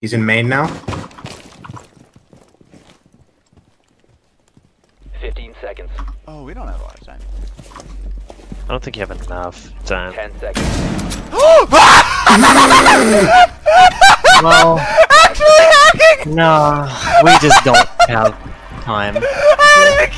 He's in Maine now. 15 seconds. Oh, we don't have a lot of time. I don't think you have enough time. 10 seconds. Well, Actually hacking! no, we just don't have time. I